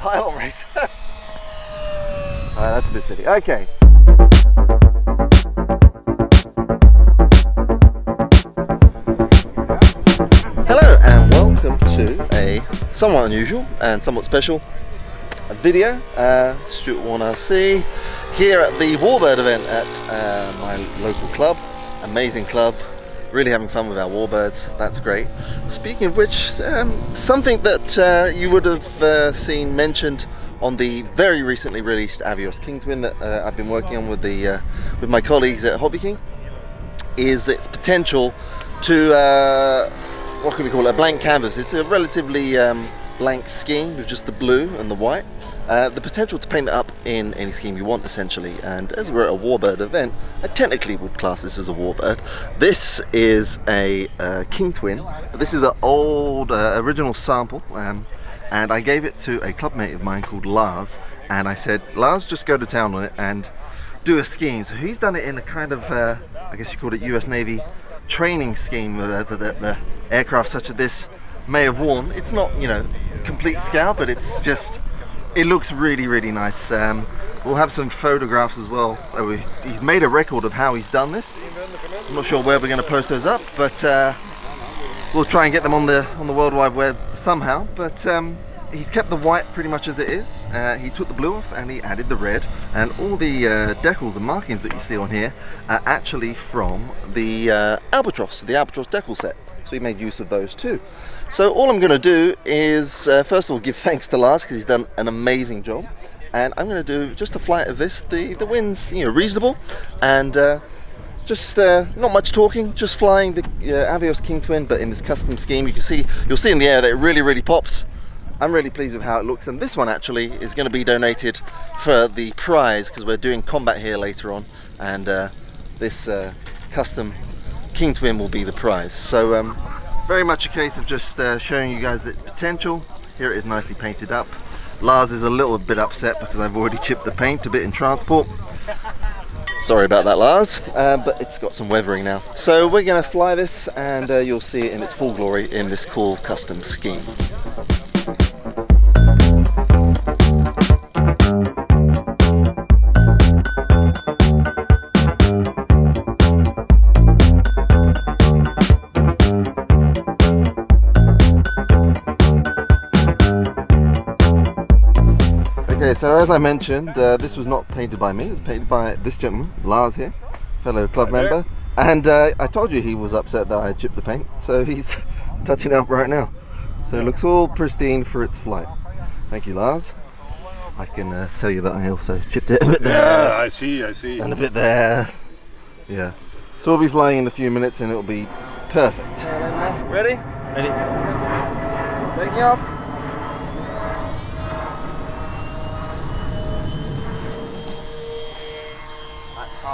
Pylon race. Alright, that's a bit silly. Okay. Hello and welcome to a somewhat unusual and somewhat special video. Uh, Stuart Warne RC here at the Warbird event at uh, my local club. Amazing club, really having fun with our warbirds. That's great. Speaking of which um, something that uh, you would have uh, seen mentioned on the very recently released Avios King Twin that uh, I've been working on with the uh, with my colleagues at Hobby King is its potential to uh, what can we call it? A blank canvas. It's a relatively um, blank scheme with just the blue and the white uh, the potential to paint it up in any scheme you want essentially. And as we're at a warbird event I technically would class this as a warbird. This is a uh, king twin. This is an old uh, original sample um, and I gave it to a clubmate of mine called Lars and I said Lars just go to town on it and do a scheme. So he's done it in a kind of uh, I guess you call it US Navy training scheme that the, the, the aircraft such as this may have worn. It's not you know complete scale but it's just it looks really really nice. Um, we'll have some photographs as well. Oh, he's, he's, made a record of how he's done this. I'm not sure where we're going to post those up but uh, we'll try and get them on the on the World Wide Web somehow. But um, he's kept the white pretty much as it is uh, he took the blue off and he added the red and all the uh, decals and markings that you see on here are actually from the uh, Albatros the Albatross decal set so he made use of those too so all I'm going to do is, uh, first of all, give thanks to Lars because he's done an amazing job. And I'm going to do just a flight of this. The, the wind's you know, reasonable and uh, just uh, not much talking, just flying the uh, Avios King Twin, but in this custom scheme. You can see, you'll see in the air that it really, really pops. I'm really pleased with how it looks and this one actually is going to be donated for the prize because we're doing combat here later on and uh, this uh, custom King Twin will be the prize. So um, very much a case of just uh, showing you guys its potential. Here it is nicely painted up. Lars is a little bit upset because I've already chipped the paint a bit in transport. Sorry about that Lars, uh, but it's got some weathering now. So we're going to fly this and uh, you'll see it in its full glory in this cool custom scheme. Okay, so as I mentioned, uh, this was not painted by me, it was painted by this gentleman, Lars here, fellow club Hi member. And uh, I told you he was upset that I chipped the paint, so he's touching up right now. So it looks all pristine for its flight. Thank you, Lars. I can uh, tell you that I also chipped it a bit there. Yeah, I see, I see. And a bit there. Yeah. So we'll be flying in a few minutes and it'll be perfect. Ready? Ready. Taking off.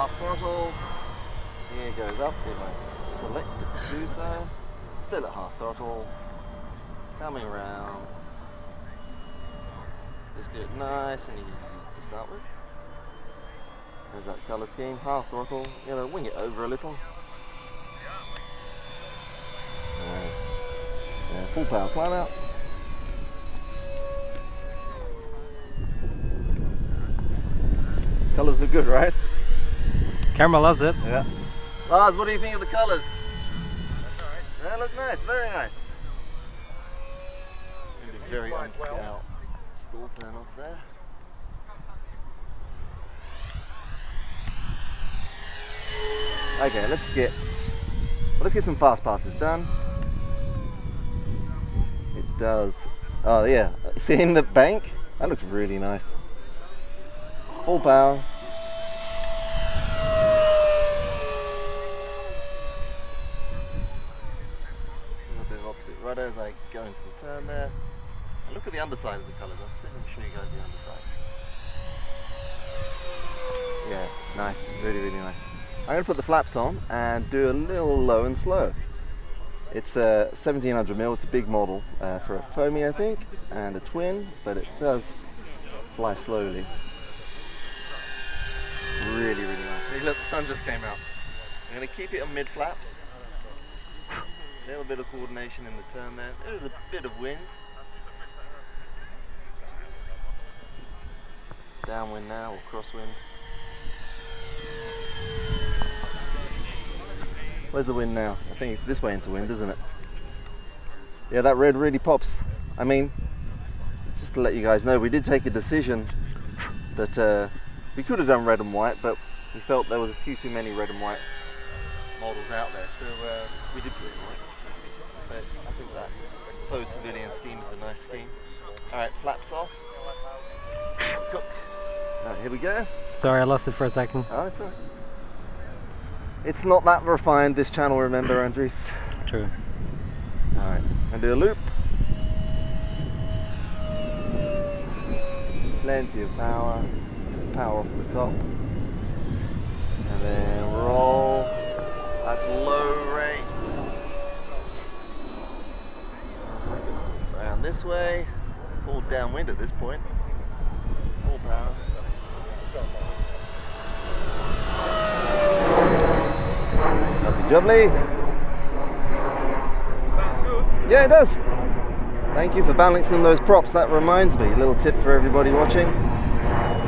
Half throttle. Here goes up if I select it to do so. Still at half throttle. Coming around. Just do it nice and easy to start with. There's that colour scheme, half throttle. You know, wing it over a little. Yeah, full power climb out. Colours look good, right? Camera loves it. Yeah. Lars, what do you think of the colours? They look nice, very nice. very unscaled. Stall turn off there. Okay, let's get well, let's get some fast passes done. It does. Oh yeah, see in the bank? That looks really nice. Full power. As I go into the turn there. And look at the underside of the colours. I'll see if I can show you guys the underside. Yeah, nice. Really, really nice. I'm going to put the flaps on and do a little low and slow. It's a 1700 mil. It's a big model uh, for a foamy, I think, and a twin, but it does fly slowly. Really, really nice. Hey, look, the sun just came out. I'm going to keep it on mid flaps a little bit of coordination in the turn there. There's a bit of wind. Downwind now or crosswind. Where's the wind now? I think it's this way into wind, isn't it? Yeah, that red really pops. I mean, just to let you guys know, we did take a decision that uh, we could have done red and white, but we felt there was a few too many red and white models out there, so uh, we did blue and white. But I think that faux civilian scheme is a nice scheme. Alright, flaps off. Cook. Here we go. Sorry, I lost it for a second. Oh, it's, all right. it's not that refined, this channel, remember, Andres? True. Alright, and do a loop. Plenty of power. Power off the top. And then roll. That's low this way. All downwind at this point. Full power. Lovely jubbly. Yeah, it does. Thank you for balancing those props. That reminds me, a little tip for everybody watching.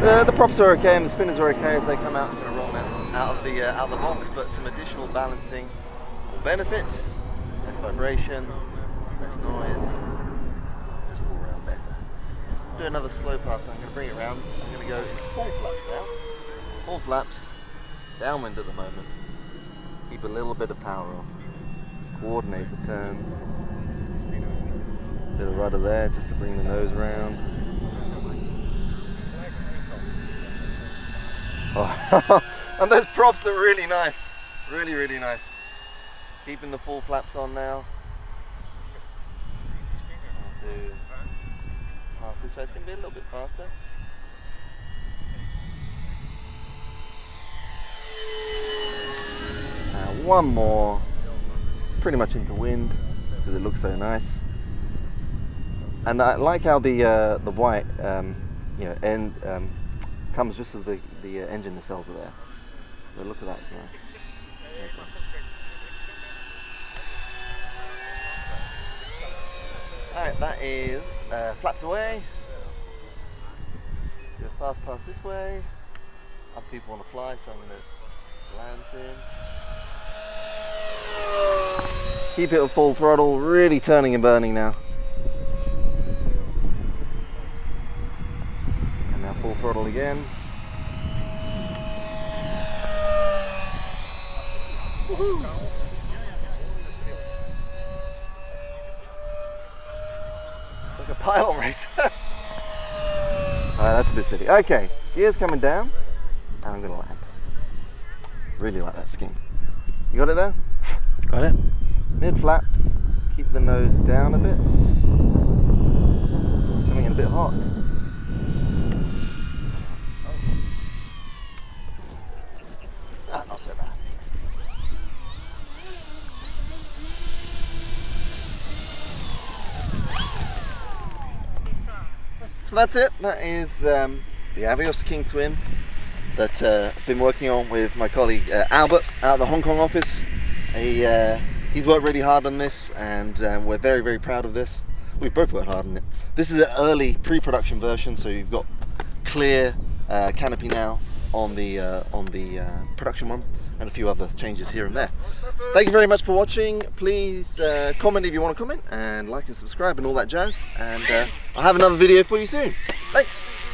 The, the props are okay and the spinners are okay as they come out. I'm going to roll them out of the uh, out of the box, but some additional balancing will benefit. Less vibration, less noise, just all around better. Do another slow pass. I'm going to bring it around. I'm going to go full flaps now. Full flaps, downwind at the moment. Keep a little bit of power on. Coordinate the turn. Bit of rudder there just to bring the nose round. Oh, and those props are really nice. Really, really nice. Keeping the full flaps on now. I'll do pass this way. It's going to be a little bit faster. Uh, one more. Pretty much into wind because it looks so nice. And I like how the uh, the white, um, you know, end um, comes just as the the uh, engine nacelles are there. The look at that is nice. All right, that is uh, flaps away. Fast pass this way. Other people want to fly, so I'm going to land soon. Keep it at full throttle, really turning and burning now. And now full throttle again. Like a pylon race. Alright, that's a bit silly. Okay, gears coming down, and I'm gonna land. Really like that scheme. You got it there? Got it? Mid flaps, keep the nose down a bit. Coming in a bit hot. Ah, not so bad. So that's it. That is um, the Avios King Twin that uh, I've been working on with my colleague uh, Albert out of the Hong Kong office. He, uh, he's worked really hard on this and um, we're very, very proud of this. We've both worked hard on it. This is an early pre-production version, so you've got clear uh, canopy now on the, uh, on the uh, production one and a few other changes here and there. Thank you very much for watching. Please uh, comment if you want to comment and like and subscribe and all that jazz. And uh, I'll have another video for you soon. Thanks.